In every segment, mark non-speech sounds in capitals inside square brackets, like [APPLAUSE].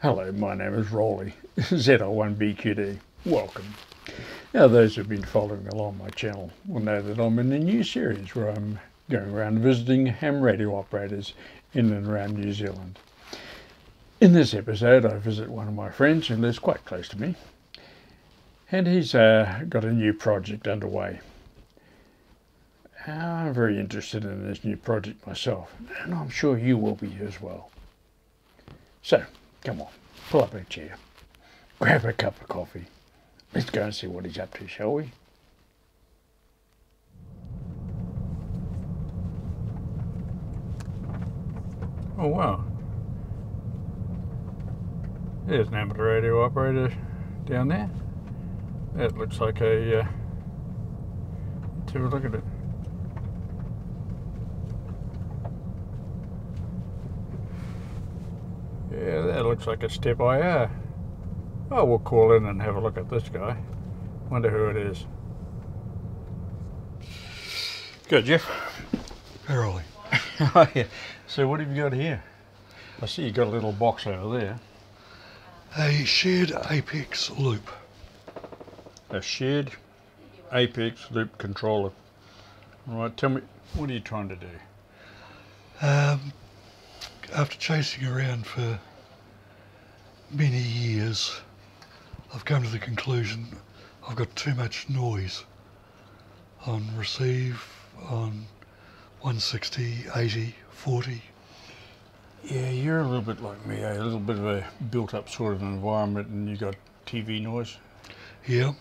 Hello, my name is Roly, [LAUGHS] ZL1BQD. Welcome. Now, those who've been following along my channel will know that I'm in a new series where I'm going around visiting ham radio operators in and around New Zealand. In this episode, I visit one of my friends who lives quite close to me, and he's uh, got a new project underway. I'm very interested in this new project myself, and I'm sure you will be as well. So, Come on, pull up a chair. Grab a cup of coffee. Let's go and see what he's up to, shall we? Oh wow. There's an amateur radio operator down there. That looks like a, uh, let's have a look at it. Yeah, that looks like a SteppIR. Oh, we'll call in and have a look at this guy. Wonder who it is. Good, Jeff. Early. [LAUGHS] oh, yeah. So what have you got here? I see you got a little box over there. A shared Apex loop. A shared Apex loop controller. All right, tell me, what are you trying to do? Um, after chasing around for many years, I've come to the conclusion I've got too much noise on receive, on 160, 80, 40. Yeah, you're a little bit like me, eh? a little bit of a built up sort of environment and you got TV noise. Yeah.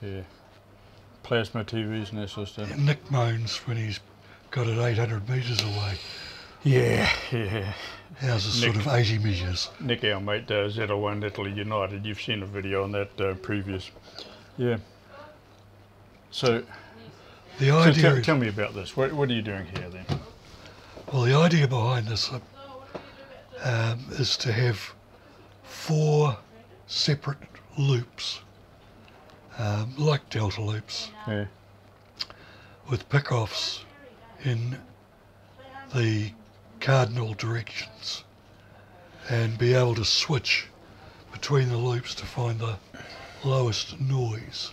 Yeah. Plasma TVs and that sort of stuff. Nick moans when he's got it 800 metres away. Yeah, yeah. Ours is Nick, sort of 80 metres. Nick, our mate, uh, Z01 Italy United, you've seen a video on that uh, previous. Yeah. So, the idea so tell me about this. What, what, are you doing here then? Well, the idea behind this uh, um, is to have four separate loops, um, like delta loops, yeah. with pickoffs in the cardinal directions and be able to switch between the loops to find the lowest noise.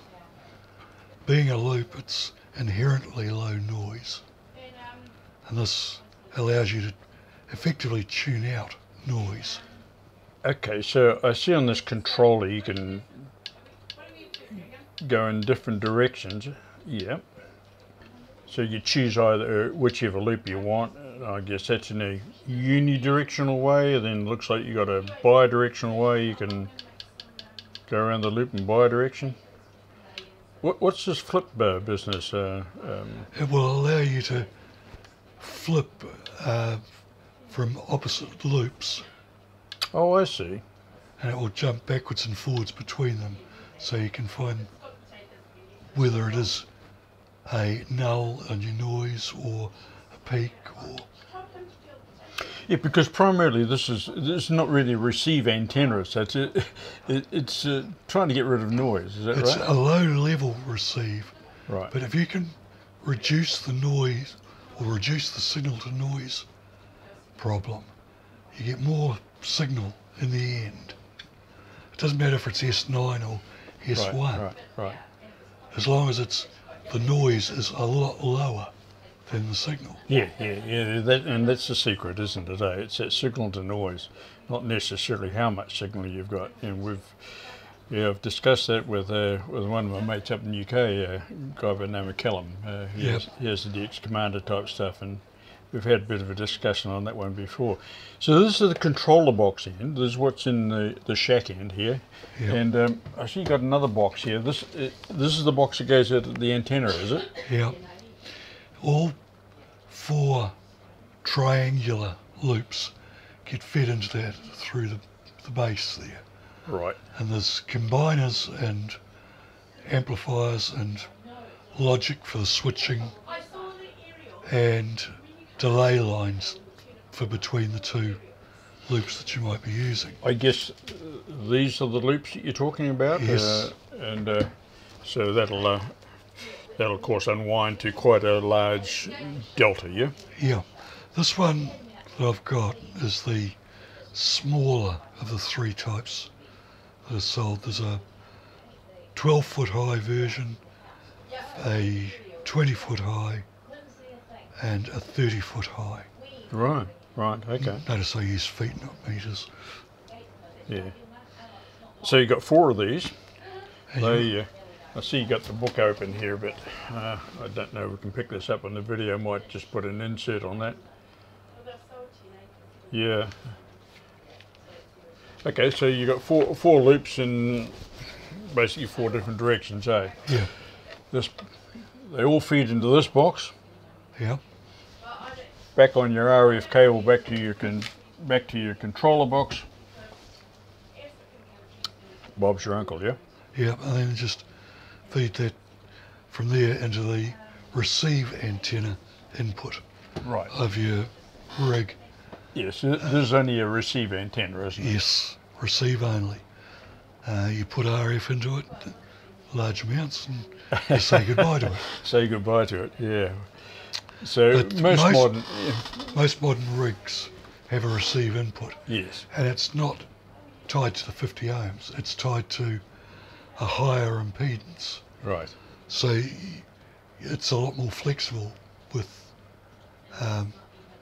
Being a loop, it's inherently low noise. And this allows you to effectively tune out noise. Okay, so I see on this controller you can go in different directions. Yep. So you choose either whichever loop you want. I guess that's in a unidirectional way. And then looks like you got a bidirectional way. You can go around the loop in bidirection. What, what's this flip uh, business? Uh, um, it will allow you to flip uh, from opposite loops. Oh, I see. And it will jump backwards and forwards between them, so you can find whether it is a null on your noise or peak or yeah, because primarily this is this is not really a receive antenna, so it's it, it's uh, trying to get rid of noise. Is that it's right? It's a low level receive. Right. But if you can reduce the noise or reduce the signal to noise problem, you get more signal in the end. It doesn't matter if it's S9 or S1. Right, right, right. As long as it's the noise is a lot lower than the signal. Yeah, yeah, yeah. That, and that's the secret, isn't it? Eh? It's that signal to noise, not necessarily how much signal you've got. And we've, yeah, I've discussed that with uh, with one of my mates up in the UK, uh, guy by the name of Callum. Uh, he, yep. has, he has the DX Commander type stuff, and we've had a bit of a discussion on that one before. So this is the controller box end. This is what's in the, the shack end here. Yep. And um, I see you got another box here. This uh, this is the box that goes at the antenna, is it? Yeah. All four triangular loops get fed into that through the, the base there. Right. And there's combiners and amplifiers and logic for the switching and delay lines for between the two loops that you might be using. I guess uh, these are the loops that you're talking about? Yes. Uh, and uh, so that'll, uh, that'll of course unwind to quite a large delta, yeah? Yeah. This one that I've got is the smaller of the three types that are sold. There's a 12 foot high version, a 20 foot high, and a 30 foot high. Right, right, okay. Notice I use feet, not meters. Yeah. So you've got four of these. And They, you- uh, I see you got the book open here, but uh, I don't know if we can pick this up on the video. Might just put an insert on that. Yeah. Okay, so you got four four loops in basically four different directions, eh? yeah, This, they all feed into this box. yeah, Back on your RF cable, back to your con, back to your controller box. Bob's your uncle, yeah. yeah, and then just feed that from there into the receive antenna input Right. of your rig. Yes, th- there's only a receive antenna, isn't it? Yes, receive only. Uh, you put RF into it, large amounts, and you say [LAUGHS] goodbye to it. Say goodbye to it. Yeah. So most, most- modern, yeah, Most modern rigs have a receive input, yes, and it's not tied to the 50 ohms. It's tied to a higher impedance. right, So it's a lot more flexible with um,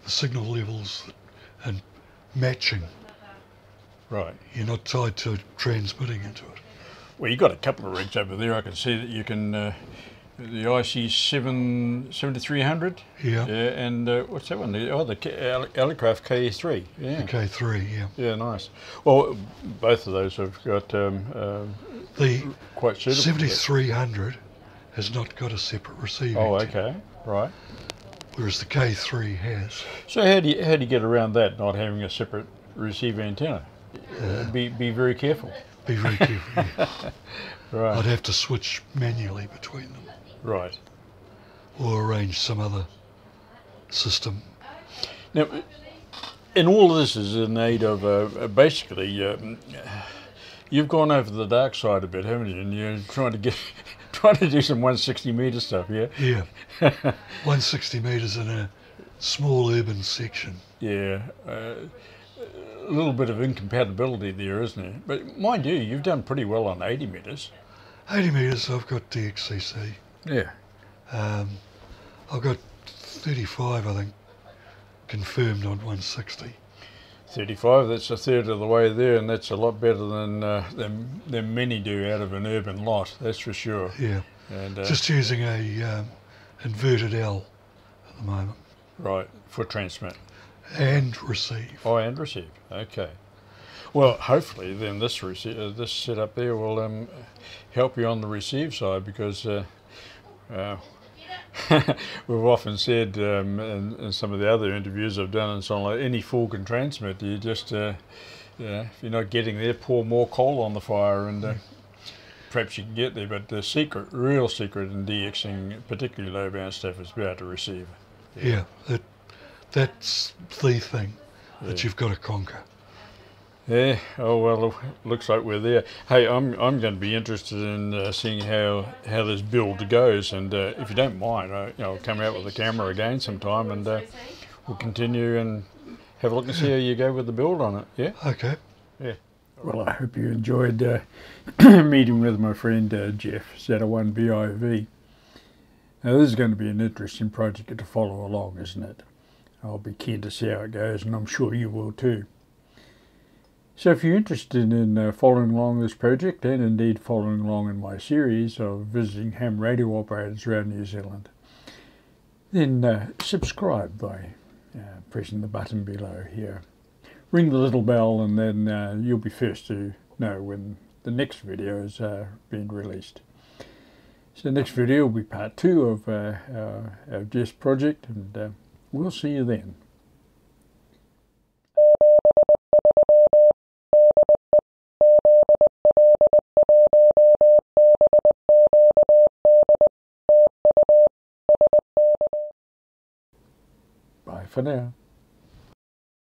the signal levels and matching. right. You're not tied to transmitting into it. Well, you've got a couple of rigs over there. I can see that you can uh, the IC seven seventy three hundred. Yeah, Yeah, and uh, what's that one? The, oh, the K- Ale- Elecraft K3. Yeah. K3, yeah. Yeah, nice. Well, both of those have got um, um, The quite suitable. 7300 has not got a separate receive Oh, okay, right. whereas the K3 has. So how do you how do you get around that? Not having a separate receive antenna. Uh, be be very careful. Be very careful. yeah. [LAUGHS] Right. I'd have to switch manually between them Right. or arrange some other system. Now, and all this is in aid of uh, basically, um, you've gone over the dark side a bit, haven't you? And you're trying to get, [LAUGHS] trying to do some 160 meter stuff, yeah? Yeah, [LAUGHS] 160 metres in a small urban section. Yeah. Uh, a little bit of incompatibility there, isn't there? But mind you, you've done pretty well on 80 meters. 80 metres, I've got DXCC. Yeah. Um, I've got 35, I think, confirmed on 160. 35, that's a third of the way there, and that's a lot better than, uh, than, than many do out of an urban lot, that's for sure. Yeah, And uh, just using a um, inverted L at the moment Right, for transmit. And receive. Oh, and receive. Okay. Well, hopefully, then this rece- uh, this setup there will um, help you on the receive side because uh, uh, [LAUGHS] we've often said um, in, in some of the other interviews I've done and so on, like any fool can transmit. You just, uh, you know, if you're not getting there, pour more coal on the fire and. Uh, Perhaps you can get there, but the secret, real secret in DXing, particularly low band stuff, is able to receive. Yeah, that, that's the thing that you've got to conquer. Yeah. Oh well, looks like we're there. Hey, I'm I'm going to be interested in uh, seeing how how this build goes, and uh, if you don't mind, I, you know, I'll come out with the camera again sometime, and uh, we'll continue and have a look and see how you go with the build on it. Yeah. Okay. Yeah. Well, I hope you enjoyed uh, [CLEARS THROAT] meeting with my friend uh, Jeff ZL1BIV. Now, this is going to be an interesting project to follow along, isn't it? I'll be keen to see how it goes, and I'm sure you will too. So, if you're interested in uh, following along this project and indeed following along in my series of visiting ham radio operators around New Zealand, then uh, subscribe by uh, pressing the button below here ring the little bell and then uh, you'll be first to know when the next video is being released. So the next video will be part two of uh, our, our project and uh, we'll see you then. Bye for now.